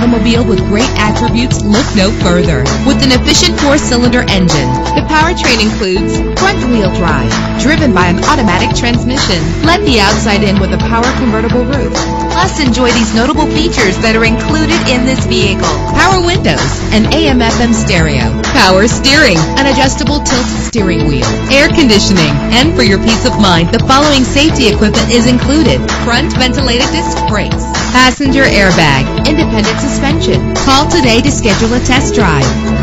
automobile with great attributes, look no further. With an efficient four-cylinder engine, the powertrain includes front-wheel drive, driven by an automatic transmission. Let the outside in with a power convertible roof. Plus, enjoy these notable features that are included in this vehicle. Power windows, an AM-FM stereo, power steering, an adjustable tilt steering wheel, air conditioning, and for your peace of mind, the following safety equipment is included. Front ventilated disc brakes, passenger airbag, independent suspension. Call today to schedule a test drive.